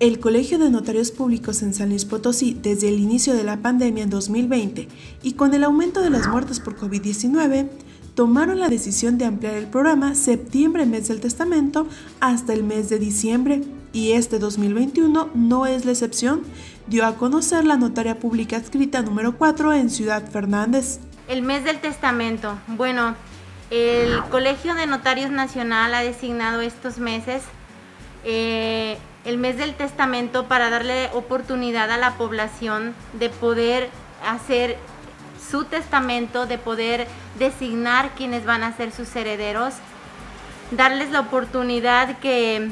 El Colegio de Notarios Públicos en San Luis Potosí, desde el inicio de la pandemia en 2020 y con el aumento de las muertes por COVID-19, tomaron la decisión de ampliar el programa septiembre mes del testamento hasta el mes de diciembre y este 2021 no es la excepción, dio a conocer la notaria pública adscrita número 4 en Ciudad Fernández. El mes del testamento. Bueno, el Colegio de Notarios Nacional ha designado estos meses eh, el mes del testamento para darle oportunidad a la población de poder hacer su testamento, de poder designar quiénes van a ser sus herederos, darles la oportunidad que,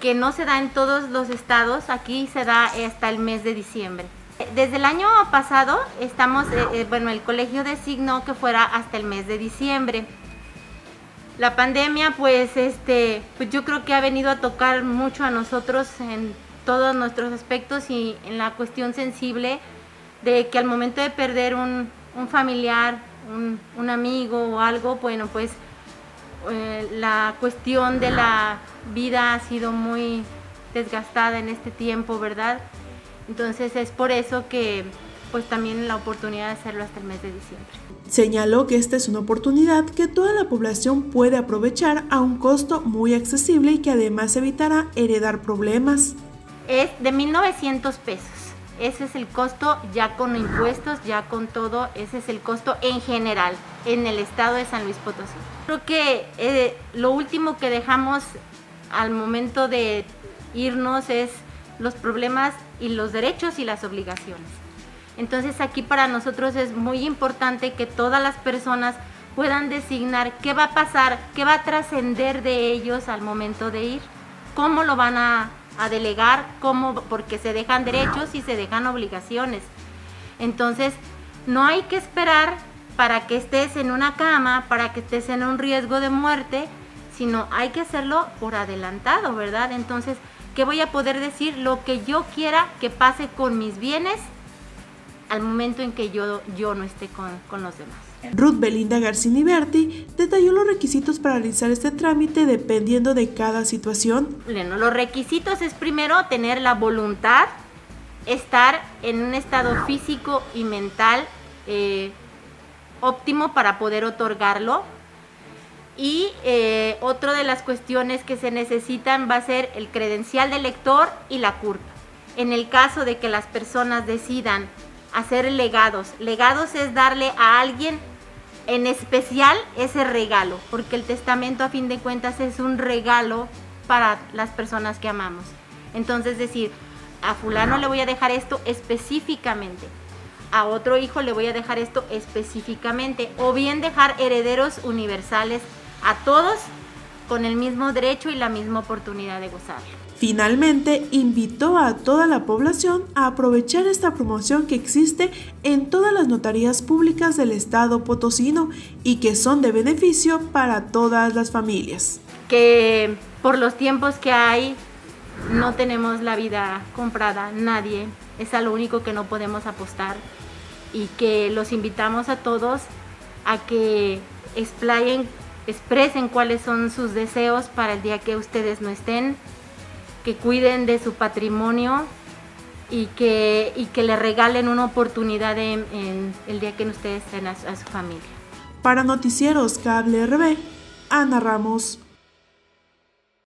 que no se da en todos los estados, aquí se da hasta el mes de diciembre. Desde el año pasado estamos, eh, eh, bueno, el colegio designó que fuera hasta el mes de diciembre la pandemia pues este pues yo creo que ha venido a tocar mucho a nosotros en todos nuestros aspectos y en la cuestión sensible de que al momento de perder un, familiar, un, amigo o algo, bueno pues eh, la cuestión de la vida ha sido muy desgastada en este tiempo, ¿verdad? Entonces es por eso que pues también la oportunidad de hacerlo hasta el mes de diciembre. Señaló que esta es una oportunidad que toda la población puede aprovechar a un costo muy accesible y que además evitará heredar problemas. Es de 1.900 pesos. Ese es el costo ya con impuestos, ya con todo, ese es el costo en general en el estado de San Luis Potosí. Creo que eh, lo último que dejamos al momento de irnos es los problemas y los derechos y las obligaciones. Entonces aquí para nosotros es muy importante que todas las personas puedan designar qué va a pasar, qué va a trascender de ellos al momento de ir, cómo lo van a, delegar, cómo, porque se dejan derechos y se dejan obligaciones. Entonces no hay que esperar para que estés en una cama, para que estés en un riesgo de muerte, sino hay que hacerlo por adelantado, ¿verdad? Entonces, ¿qué voy a poder decir? Lo que yo quiera que pase con mis bienes al momento en que yo, yo no esté con, los demás. Ruth Belinda Garcini Berti detalló los requisitos para realizar este trámite dependiendo de cada situación. Bueno, los requisitos es primero tener la voluntad, estar en un estado físico y mental eh, óptimo para poder otorgarlo. Y eh, otra de las cuestiones que se necesitan va a ser el credencial del lector y la curva. En el caso de que las personas decidan hacer legados. Legados es darle a alguien en especial ese regalo, porque el testamento a fin de cuentas es un regalo para las personas que amamos. Entonces decir, a fulano le voy a dejar esto específicamente, a otro hijo le voy a dejar esto específicamente, o bien dejar herederos universales a todos con el mismo derecho y la misma oportunidad de gozarlo. Finalmente, invitó a toda la población a aprovechar esta promoción que existe en todas las notarías públicas del estado potosino y que son de beneficio para todas las familias. Que por los tiempos que hay, no tenemos la vida comprada, nadie, es a lo único que no podemos apostar y que los invitamos a todos a que explayen, expresen cuáles son sus deseos para el día que ustedes no estén que cuiden de su patrimonio y que, y que le regalen una oportunidad en, el día que ustedes estén a, a su familia. Para Noticieros Cable RB, Ana Ramos.